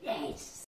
Yes.